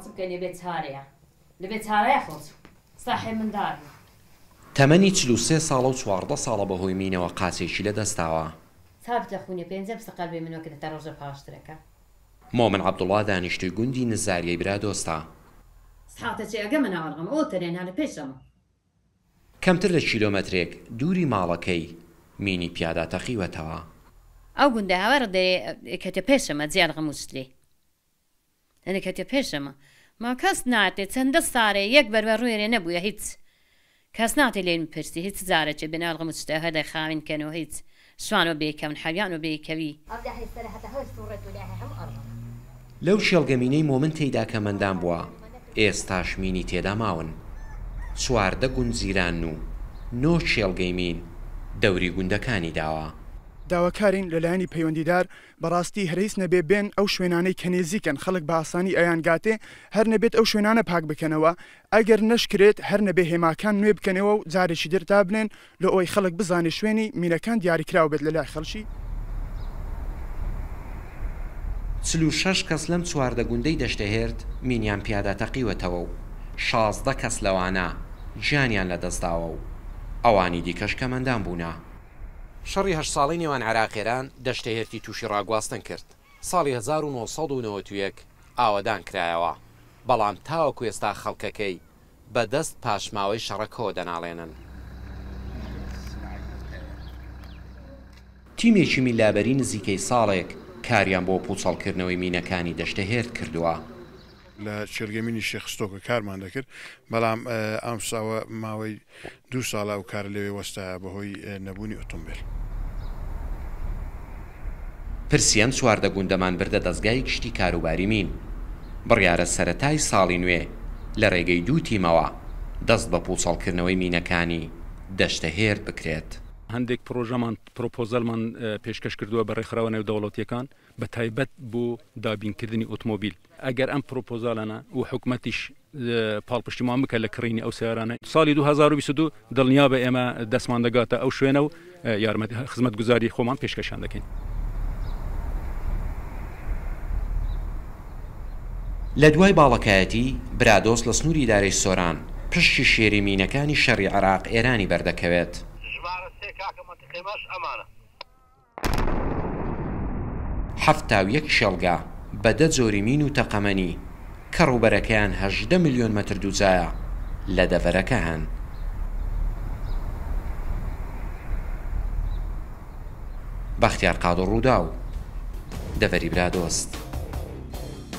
چ بکەین بێ چارەیە. لە بێ چارەیا خۆ چوو. ساحێب مندار بوو. تەمەنی چل و سێ ساڵە و چواردە ساڵە بە هۆی مینەوە قاچێکی لە دەستاوە. چاوت لە خونە پێنجە بسە قەلبێ من وەکت دە ڕۆژە پاشترەکە. مۆمن عەبدوڵا دانیشتووی گوندی نزاریەی برادۆستە. سحاتە چێ ئەگە مناڵ ئەمە ئۆ تەنێ نا لە پێش ئەمە. کەمتر لە کیلۆمەترێک دووری ماڵەکەی مینی پیادا تەقیوەتەوە. ئەو گوندە هاوار دەێ کەتە پێش ئەمە جێ ئەلغەم و چترێ. ئەنێ کەتیە پێش ئەمە ما کەس ناتێ چەندە سارێ یەک بەربە ڕوێ رێ نەبوویە هیچ کەس ناتێ لێن بپرسی هی چ جارە چێ بێناڵ غمت شتە هە دە خاوین کەنۆ هیچ شوان وە بێ کەون حەویان وە بێ کەوی. ئەم دە هەیستە لە هەتە هەوێست و ڕێت و لە هە هەموو ئەڕمە. لەو کێڵگەمینەی مۆمن تێیدا کەمەندان بووە ئێستاش مینی تێدا ماون چواردە گوند زیران و نۆ کێڵگەی مین دەوری گوندەکانی داوە. داواکارین لە لایەنی پەیوەندیدار، بەڕاستی هەرەیس نەبێ بێن ئەو شوێنانەی کە نێزیکەن خەڵک بە ئاسانی ئەیان گاتێ هەر نەبێت ئەو شوێنانە پاک بکەنەوە ئەگەر نەشکرێت هەر نەبێ هێماکان نوێ بکەنەوە و جارێکی در دابنێن لۆ ئەوەی خەڵک بزانێ شوێنی مینەکان دیاری کراو بێت لە لای خەڵکی چل و شەش کەس لەم چواردە گوندەی دەشتهێرت مینیان پیادا تەقیوەتەوە و شازدە کەس لەوانە گیانیان لەدەستداوە و ئەوانی دیکەش کەمەندان بوونە. شەڕی هەشت ساڵەی نێوان عێراق-ئێران دەشتەهێرتی تووشی ڕاگواستن کرد، ساڵی هەزار و نۆ سەد و نەوەد و یەک ئاوەدان کرایەوە، بەڵام تاوەکو ئێستا خەڵکەکەی بە دەست پاشماوەی شەڕەکەوە دەناڵێنن. تیمێکی مینلابەری نزیکەی ساڵێک کاریان بۆ پووچەڵکردنەوەی مینەکانی دەشتەهێرت کردووە. لە کێڵگەی مینی شێخ ستۆکە کارمان دەکرد، بەڵام ئامساوە ماوەی دوو ساڵە ئەو کارە لەوێ وەستایە بەهۆی نەبوونی ئۆتۆمبێل. پرسیەن چواردە گوندەمان بردە دەزگای گشتی کاروباری مین. بڕیارە سەرەتای ساڵی نوێ لە رێگەی دوو تیمەوە دەست بە پووچەڵکردنەوەی مینەکانی دەشتە هێرد بکرێت. هەندێک پڕۆژەمان، پرۆپۆزەلمان، پێشکەش کردووە بە رێکخراوە نێودەوڵەتییەکان، بە تایبەت بۆ دابینکردنی ئۆتۆمۆبیل، ئەگەر ئەم پڕۆپۆزالانە و حکومەتیش پاڵپشتیمان بکات لە کڕینی ئەو سەیارانە، ساڵی دوو هەزار و بیست و دوو دڵنیابە ئێمە دەستمان دەگاتە ئەو شوێنە و خزمەتگوزاریی خۆمان پێشکەشیان دەکەین. لە دوای باڵەکایەتی برادۆست لە سنووری دارێی سۆران، پشکی شێری مینەکانی شەڕی عێراق-ئێرانی بەردەکەوێت. ژمارە سێ کاکە مەنتقەی مەش ئەمانە. حەفتا و یەک کێڵگە بە دە جۆری مین و تەقەمەنی کە ڕووبەرەکەیان هەژدە ملیۆن مەتر دووجایە لە دەڤەرەکە هەن. بەختیار قادر ڕووداو، دەڤەری برادۆست.